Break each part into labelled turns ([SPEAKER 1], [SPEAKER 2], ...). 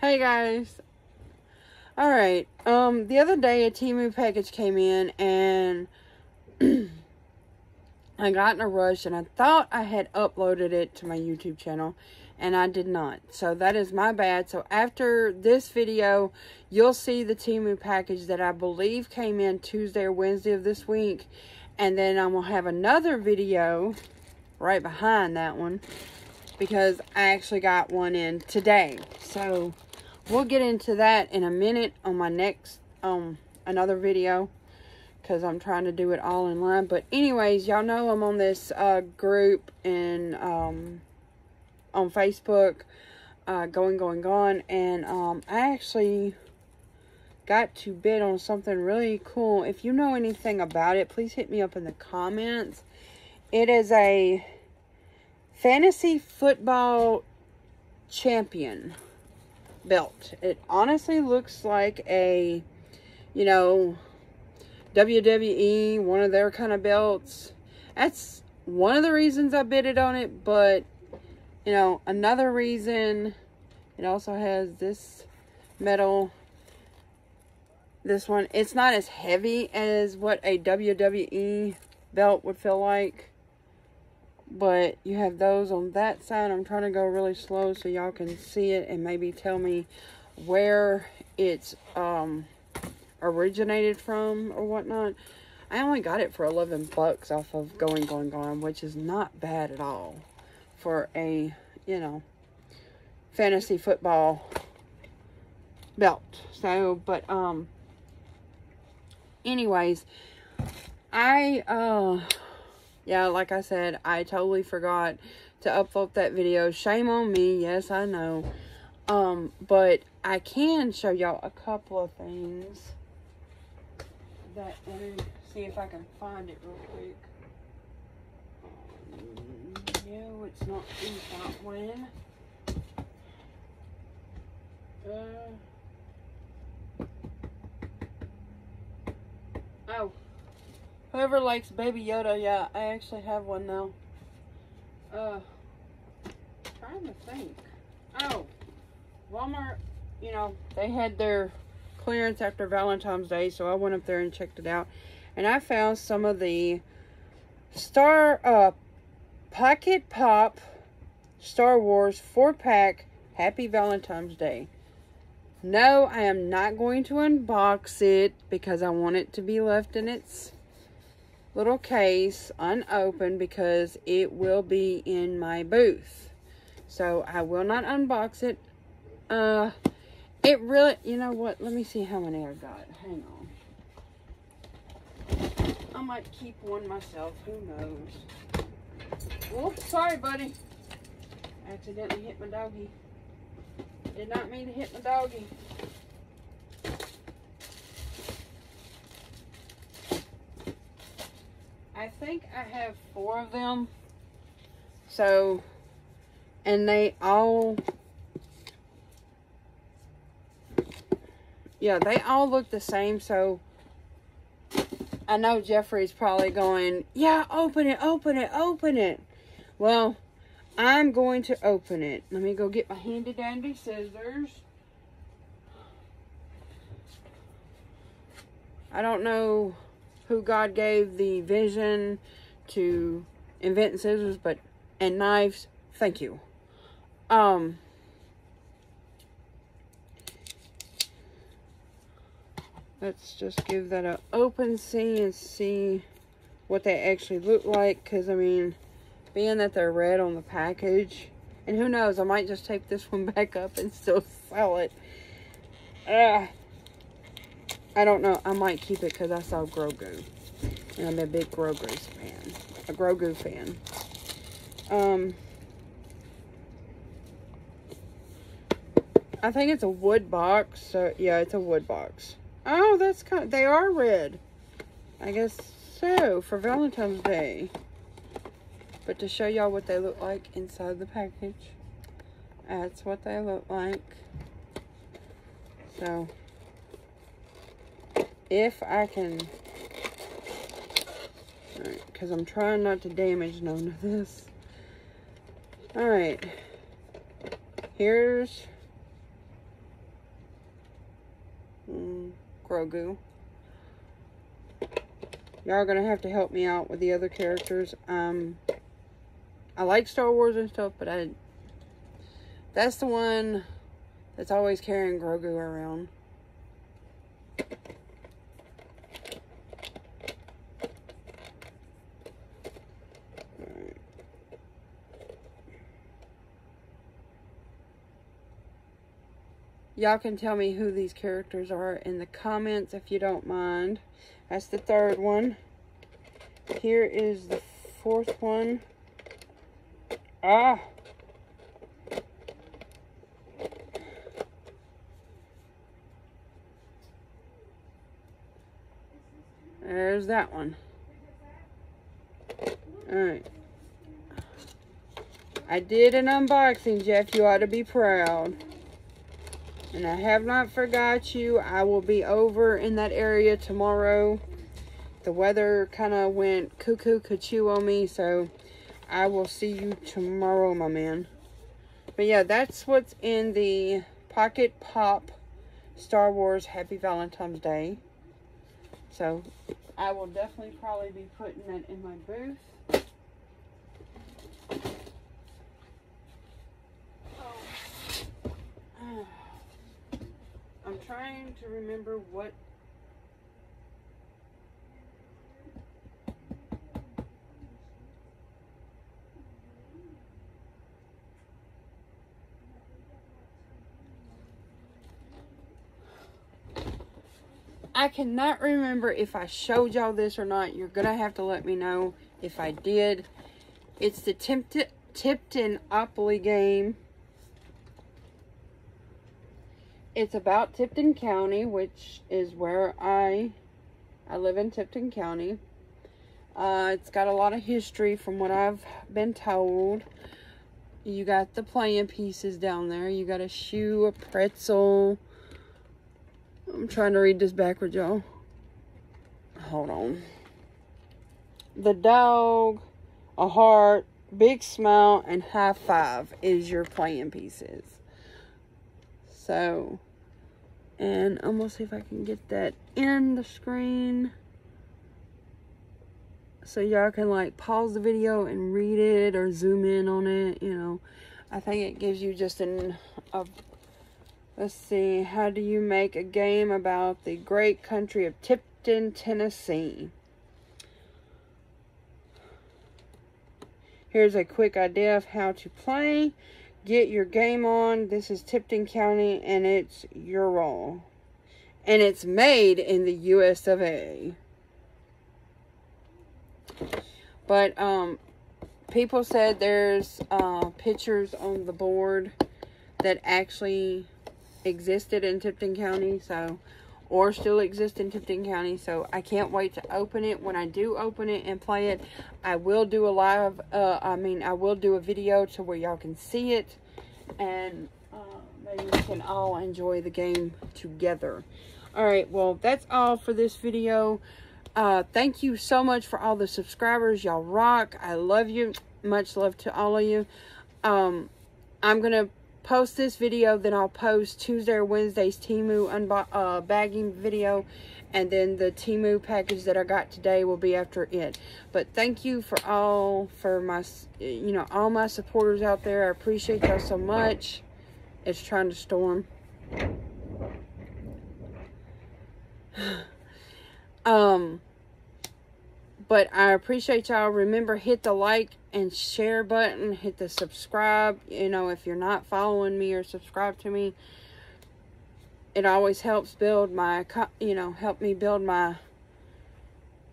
[SPEAKER 1] Hey guys. Alright, um, the other day a Temu package came in and I got in a rush and I thought I had uploaded it to my YouTube channel and I did not. So that is my bad. So after this video, you'll see the Temu package that I believe came in Tuesday or Wednesday of this week. And then I'm going to have another video right behind that one because I actually got one in today. So we'll get into that in a minute on my next, um, another video because I'm trying to do it all in line. But anyways, y'all know I'm on this uh, group and um, on Facebook, uh, Going, Going, Gone. And um, I actually got to bid on something really cool. If you know anything about it, please hit me up in the comments. It is a fantasy football champion belt. It honestly looks like a, you know, WWE, one of their kind of belts. That's one of the reasons I bidded on it, but you know, another reason it also has this metal this one it's not as heavy as what a WWE belt would feel like but you have those on that side I'm trying to go really slow so y'all can see it and maybe tell me where it's um originated from or whatnot I only got it for 11 bucks off of Going Going Gone which is not bad at all for a, you know, fantasy football belt. So, but, um, anyways, I, uh, yeah, like I said, I totally forgot to upload that video. Shame on me. Yes, I know. Um, but I can show y'all a couple of things that, let me see if I can find it real quick. No, it's not in that one. Uh, oh. Whoever likes Baby Yoda, yeah, I actually have one now. Uh, trying to think. Oh, Walmart, you know, they had their clearance after Valentine's Day, so I went up there and checked it out. And I found some of the Star, uh, Pocket Pop Star Wars 4-pack Happy Valentine's Day. No, I am not going to unbox it because I want it to be left in its little case unopened because it will be in my booth. So I will not unbox it. Uh, it really, you know what? Let me see how many I got. Hang on. I might keep one myself. Who knows? Oops, sorry, buddy. Accidentally hit my doggy. Did not mean to hit my doggy. I think I have four of them. So, and they all, yeah, they all look the same. So, I know Jeffrey's probably going, yeah, open it, open it, open it. Well, I'm going to open it. Let me go get my handy dandy scissors. I don't know who God gave the vision to invent scissors, but and knives. Thank you. Um let's just give that a open see and see what they actually look like because I mean being that they're red on the package and who knows I might just take this one back up and still sell it uh, I don't know I might keep it because I saw Grogu and I'm a big Grogu fan a Grogu fan um I think it's a wood box so yeah it's a wood box Oh, that's kind of, they are red. I guess so, for Valentine's Day. But to show y'all what they look like inside the package, that's what they look like. So, if I can, because right, I'm trying not to damage none of this. Alright, here's Grogu. Y'all are going to have to help me out with the other characters. Um, I like Star Wars and stuff, but I that's the one that's always carrying Grogu around. Y'all can tell me who these characters are in the comments if you don't mind. That's the third one. Here is the fourth one. Ah! There's that one. Alright. I did an unboxing, Jeff. You ought to be proud. And I have not forgot you. I will be over in that area tomorrow. The weather kind of went cuckoo cuckoo on me, so I will see you tomorrow, my man. But yeah, that's what's in the Pocket Pop Star Wars Happy Valentine's Day. So I will definitely probably be putting that in my booth. Oh. I'm trying to remember what I cannot remember if I showed y'all this or not. You're going to have to let me know if I did. It's the Tipton, Tiptonopoly game. It's about Tipton County, which is where I, I live in Tipton County. Uh, it's got a lot of history from what I've been told. You got the playing pieces down there. You got a shoe, a pretzel, I'm trying to read this backwards, y'all. Hold on. The dog, a heart, big smile, and high five is your playing pieces. So, and I'm to see if I can get that in the screen. So y'all can like pause the video and read it or zoom in on it, you know. I think it gives you just an, a Let's see. How do you make a game about the great country of Tipton, Tennessee? Here's a quick idea of how to play. Get your game on. This is Tipton County and it's Ural. And it's made in the US of A. But um, people said there's uh, pictures on the board that actually existed in Tipton County, so or still exist in Tipton County. So I can't wait to open it. When I do open it and play it, I will do a live, uh, I mean, I will do a video to where y'all can see it. And uh, maybe we can all enjoy the game together. Alright, well, that's all for this video. Uh, thank you so much for all the subscribers. Y'all rock. I love you. Much love to all of you. Um, I'm going to post this video, then I'll post Tuesday or Wednesday's Temu uh, bagging video, and then the Temu package that I got today will be after it. But thank you for all, for my, you know, all my supporters out there. I appreciate y'all so much. It's trying to storm. um, but I appreciate y'all. Remember, hit the like and share button. Hit the subscribe. You know, if you're not following me or subscribe to me, it always helps build my, you know, help me build my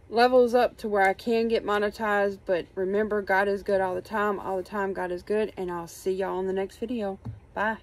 [SPEAKER 1] levels up to where I can get monetized. But remember, God is good all the time. All the time, God is good. And I'll see y'all in the next video. Bye.